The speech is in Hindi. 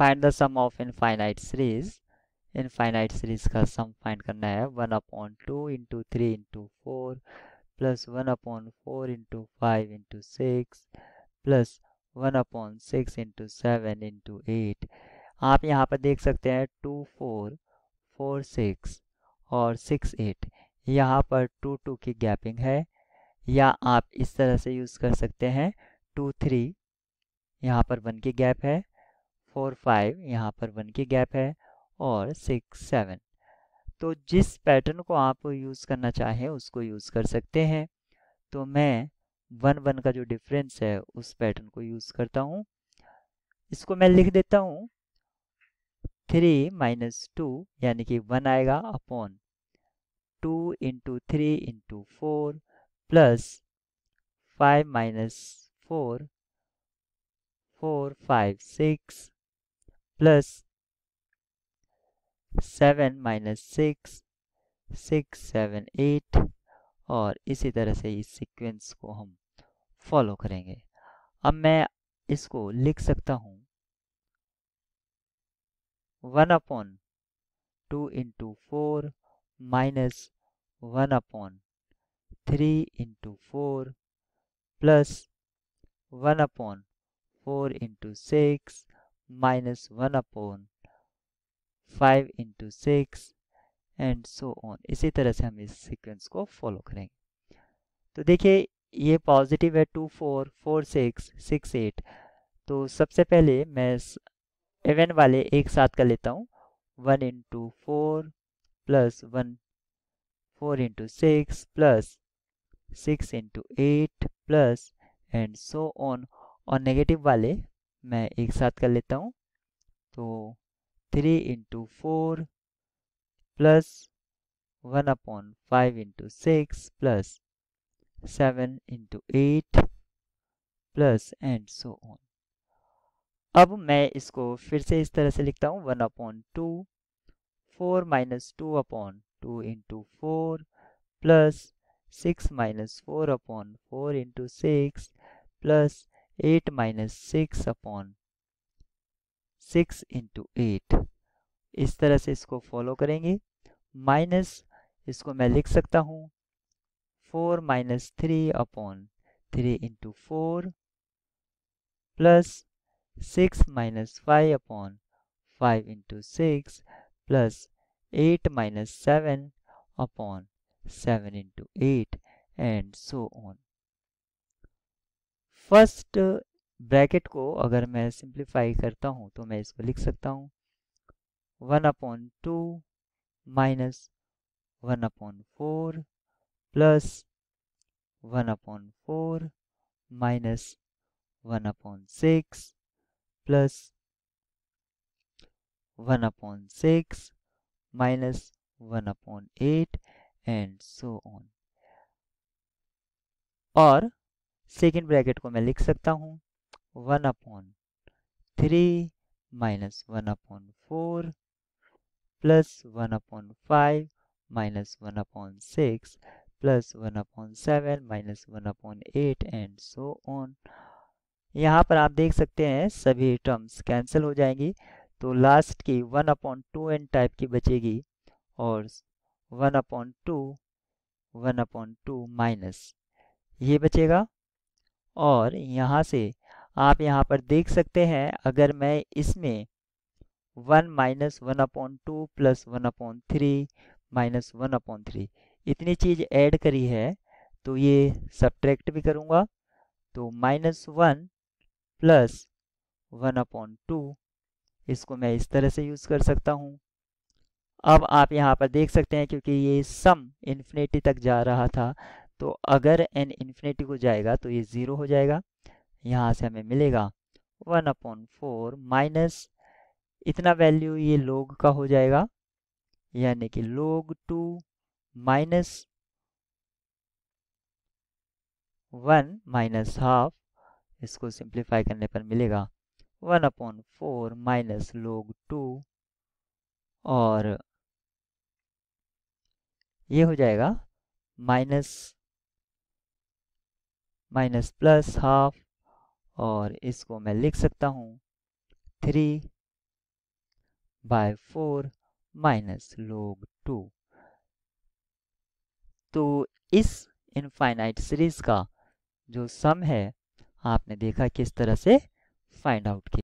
Find the sum of infinite series infinite series का सम फाइंड करना है। One upon two into three into four plus one upon four into five into six plus one upon six into seven into eight आप यहाँ पर देख सकते हैं टू फोर फोर सिक्स और सिक्स एट यहाँ पर टू टू की गैपिंग है। या आप इस तरह से यूज़ कर सकते हैं। टू थ्री यहाँ पर वन की गैप है। फोर फाइव यहाँ पर वन की गैप है और सिक्स सेवन। तो जिस पैटर्न को आप यूज़ करना चाहें उसको यूज़ कर सकते हैं। तो मैं वन वन का जो डिफरेंस है उस पैटर्न को यूज़ करता हूँ। इसको मैं लिख देता हूँ। थ्री माइनस टू यानी कि वन आएगा upon two into three into four plus five minus four four five six plus seven minus six six seven eight और इसी तरह से इस सीक्वेंस को हम फॉलो करेंगे। अब मैं इसको लिख सकता हूँ। One upon two into four minus one upon three into four plus one upon four into six minus one upon five into six and so on इसी तरह से हम इस सीक्वेंस को फॉलो करेंगे। तो देखिए, ये पॉजिटिव है two four four six six eight तो सबसे पहले मैं इवन वाले एक साथ कर लेता हूँ। One into four plus one four into six plus six into eight plus and so on और नेगेटिव वाले मैं एक साथ कर लेता हूँ। तो three into four plus one upon five into six plus seven into eight plus and so on अब मैं इसको फिर से इस तरह से लिखता हूँ। One upon two four minus two upon two into four plus six minus four upon four into six plus eight minus six upon six into eight इस तरह से इसको फॉलो करेंगे। माइनस इसको मैं लिख सकता हूँ। Four minus three upon three into four plus six minus five upon five into six plus eight minus seven upon seven into eight and so on first bracket को अगर मैं सिंप्लीफाई करता हूँ तो मैं इसको लिख सकता हूँ। One upon two minus one upon four plus one upon four minus one upon six plus one upon six minus one upon eight and so on. और सेकेंड ब्रैकेट को मैं लिख सकता हूँ। One upon three minus one upon four plus one upon five minus one upon six plus one upon seven minus one upon eight and so on. यहाँ पर आप देख सकते हैं सभी टर्म्स कैंसिल हो जाएँगी। तो लास्ट की one upon two N type की बचेगी और one upon two one upon two minus ये बचेगा। और यहाँ से आप यहाँ पर देख सकते हैं, अगर मैं इसमें one minus one upon two plus one upon three minus one upon three इतनी चीज़ ऐड करी है तो ये सब्ट्रैक्ट भी करूँगा तो minus one plus one upon two इसको मैं इस तरह से यूज़ कर सकता हूँ। अब आप यहाँ पर देख सकते हैं, क्योंकि ये सम इन्फिनेटी तक जा रहा था तो अगर एन इन्फिनेटी को जाएगा तो ये ज़ीरो हो जाएगा। यहाँ से हमें मिलेगा वन अपॉन फोर माइनस इतना वैल्यू ये लोग का हो जाएगा। यानी कि log two minus one minus half इसको सिंप्लीफाई करने पर मिलेगा। One upon four minus log two और ये हो जाएगा माइनस माइनस प्लस हाफ़ और इसको मैं लिख सकता हूँ three by four minus log two तो इस इनफाइनाइट सीरीज़ का जो सम है, आपने देखा किस तरह से फाइंड आउट किया।